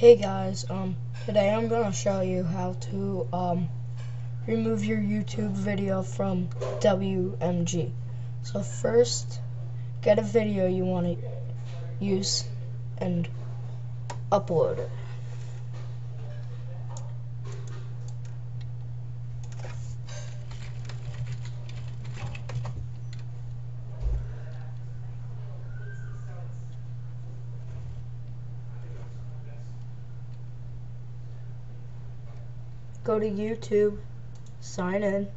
Hey guys, um, today I'm gonna show you how to um, remove your YouTube video from WMG. So first, get a video you want to use and upload it. Go to YouTube, sign in.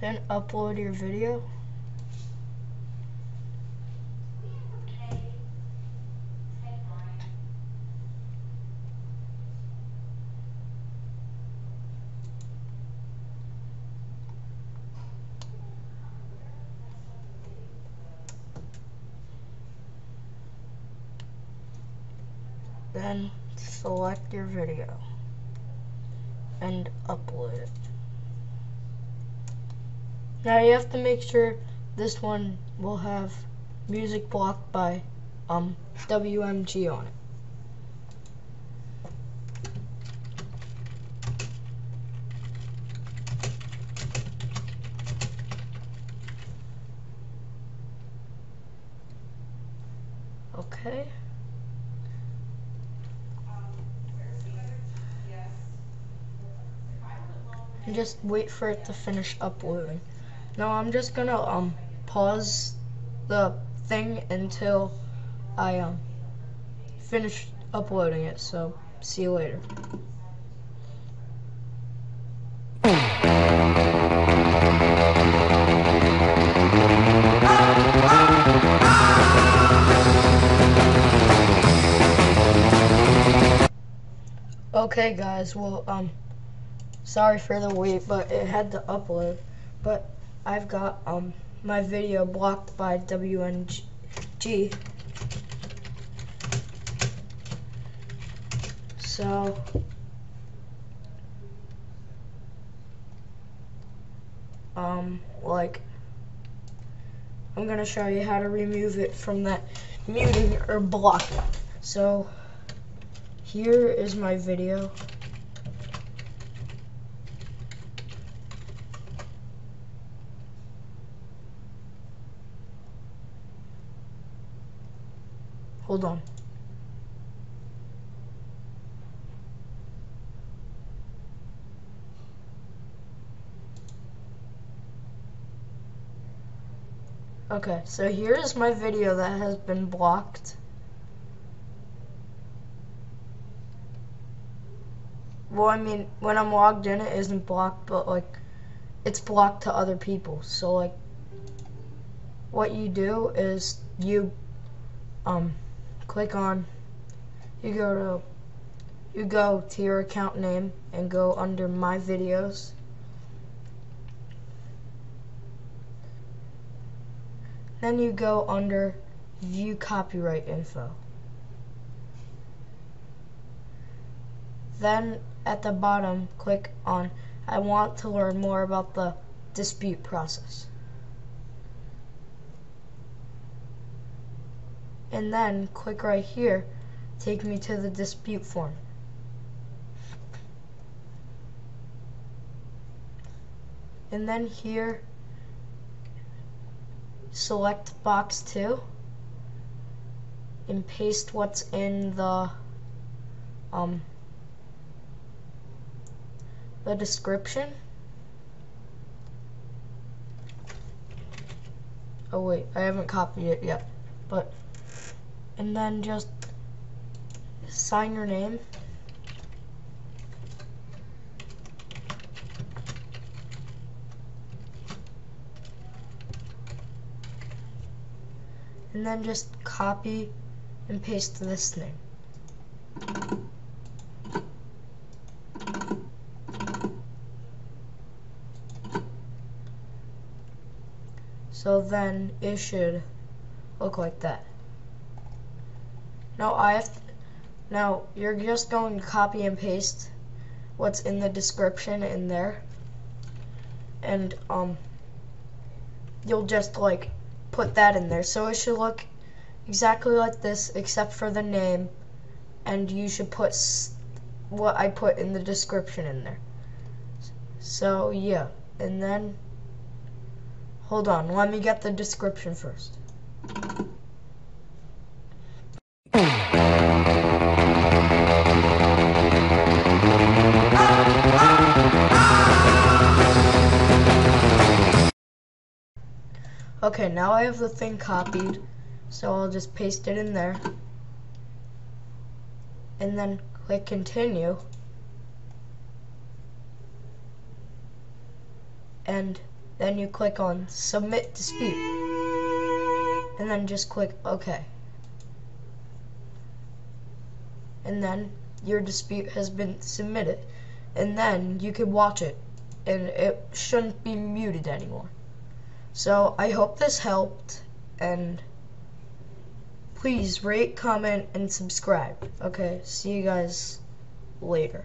Then upload your video. Then select your video and upload it. Now you have to make sure this one will have music blocked by um, WMG on it. Okay. And just wait for it to finish uploading. Now I'm just gonna um pause the thing until I um finish uploading it. So see you later. Okay guys, well um sorry for the wait, but it had to upload. But I've got um my video blocked by WMG. So um like I'm gonna show you how to remove it from that muting or blocking. So here is my video. Hold on. Okay, so here is my video that has been blocked. Well, I mean, when I'm logged in, it isn't blocked, but like, it's blocked to other people. So like, what you do is you, um, click on, you go to, you go to your account name and go under my videos. Then you go under view copyright info. Then at the bottom, click on I want to learn more about the dispute process. And then click right here, take me to the dispute form. And then here, select box 2 and paste what's in the um, the description. Oh wait, I haven't copied it yet, but and then just sign your name. And then just copy and paste this name. So then it should look like that. Now I have, to, now you're just going to copy and paste what's in the description in there. And um, you'll just like put that in there. So it should look exactly like this except for the name and you should put what I put in the description in there. So yeah, and then hold on, let me get the description first. Okay, now I have the thing copied, so I'll just paste it in there. And then click continue. And then you click on submit dispute. And then just click OK. And then your dispute has been submitted. And then you can watch it. And it shouldn't be muted anymore. So I hope this helped and please rate, comment, and subscribe. Okay, see you guys later.